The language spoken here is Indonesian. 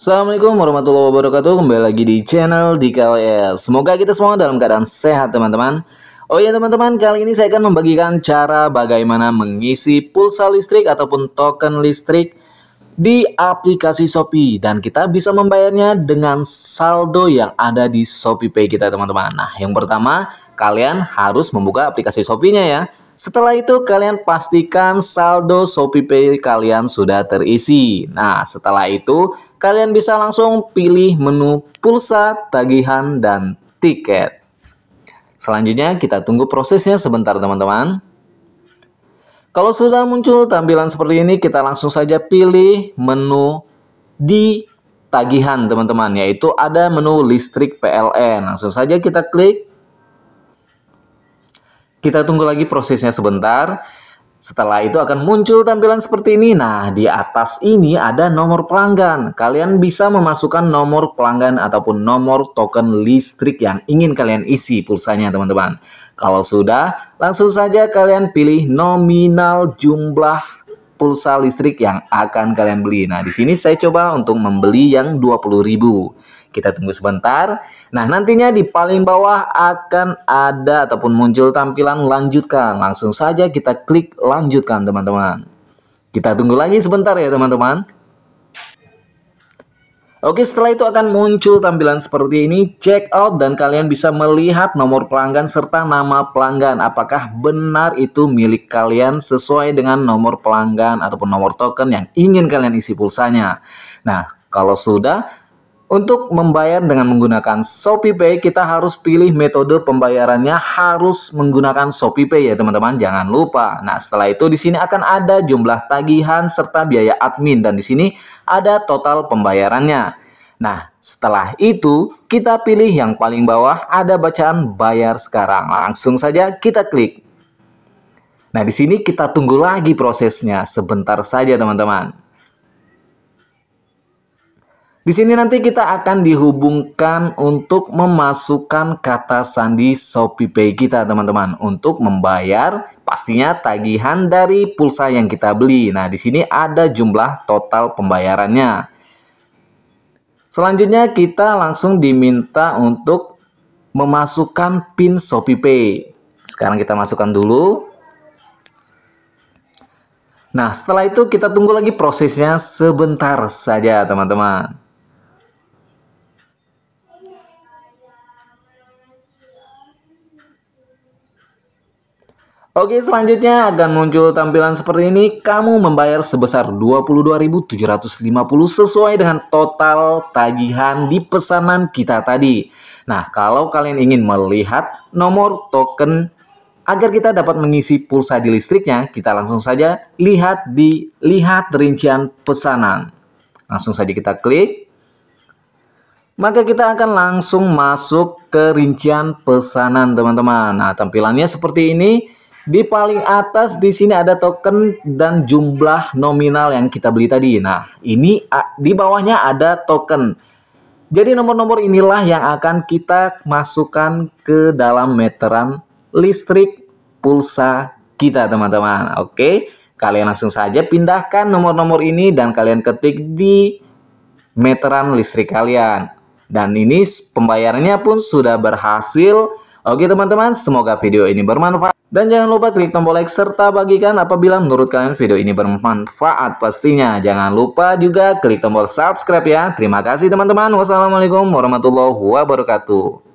Assalamualaikum warahmatullahi wabarakatuh Kembali lagi di channel DKWS Semoga kita semua dalam keadaan sehat teman-teman Oh ya teman-teman kali ini saya akan membagikan cara bagaimana mengisi pulsa listrik ataupun token listrik di aplikasi Shopee dan kita bisa membayarnya dengan saldo yang ada di Shopee Pay kita teman-teman. Nah, yang pertama kalian harus membuka aplikasi Shopee-nya ya. Setelah itu kalian pastikan saldo Shopee Pay kalian sudah terisi. Nah, setelah itu kalian bisa langsung pilih menu pulsa, tagihan dan tiket. Selanjutnya kita tunggu prosesnya sebentar teman-teman. Kalau sudah muncul tampilan seperti ini, kita langsung saja pilih menu di tagihan teman-teman, yaitu ada menu listrik PLN. Langsung saja kita klik. Kita tunggu lagi prosesnya sebentar. Setelah itu akan muncul tampilan seperti ini. Nah, di atas ini ada nomor pelanggan. Kalian bisa memasukkan nomor pelanggan ataupun nomor token listrik yang ingin kalian isi pulsanya, teman-teman. Kalau sudah, langsung saja kalian pilih nominal jumlah pulsa listrik yang akan kalian beli. Nah, di sini saya coba untuk membeli yang 20.000. Kita tunggu sebentar. Nah, nantinya di paling bawah akan ada ataupun muncul tampilan lanjutkan. Langsung saja kita klik lanjutkan, teman-teman. Kita tunggu lagi sebentar ya, teman-teman. Oke, setelah itu akan muncul tampilan seperti ini, check out dan kalian bisa melihat nomor pelanggan serta nama pelanggan. Apakah benar itu milik kalian sesuai dengan nomor pelanggan ataupun nomor token yang ingin kalian isi pulsanya. Nah, kalau sudah, untuk membayar dengan menggunakan Shopee Pay, kita harus pilih metode pembayarannya harus menggunakan Shopee Pay ya teman-teman, jangan lupa. Nah, setelah itu di sini akan ada jumlah tagihan serta biaya admin dan di sini ada total pembayarannya. Nah, setelah itu kita pilih yang paling bawah ada bacaan bayar sekarang. Langsung saja kita klik. Nah, di sini kita tunggu lagi prosesnya sebentar saja teman-teman. Di sini nanti kita akan dihubungkan untuk memasukkan kata sandi Shopee Pay kita teman-teman untuk membayar pastinya tagihan dari pulsa yang kita beli. Nah, di sini ada jumlah total pembayarannya. Selanjutnya kita langsung diminta untuk memasukkan PIN Shopee Pay. Sekarang kita masukkan dulu. Nah, setelah itu kita tunggu lagi prosesnya sebentar saja, teman-teman. Oke, selanjutnya akan muncul tampilan seperti ini. Kamu membayar sebesar 22.750 sesuai dengan total tagihan di pesanan kita tadi. Nah, kalau kalian ingin melihat nomor token agar kita dapat mengisi pulsa di listriknya, kita langsung saja lihat di lihat rincian pesanan. Langsung saja kita klik. Maka kita akan langsung masuk ke rincian pesanan, teman-teman. Nah, tampilannya seperti ini. Di paling atas di sini ada token dan jumlah nominal yang kita beli tadi. Nah, ini di bawahnya ada token. Jadi nomor-nomor inilah yang akan kita masukkan ke dalam meteran listrik pulsa kita, teman-teman. Oke, kalian langsung saja pindahkan nomor-nomor ini dan kalian ketik di meteran listrik kalian. Dan ini pembayarannya pun sudah berhasil. Oke teman-teman, semoga video ini bermanfaat. Dan jangan lupa klik tombol like serta bagikan apabila menurut kalian video ini bermanfaat pastinya. Jangan lupa juga klik tombol subscribe ya. Terima kasih teman-teman. Wassalamualaikum warahmatullahi wabarakatuh.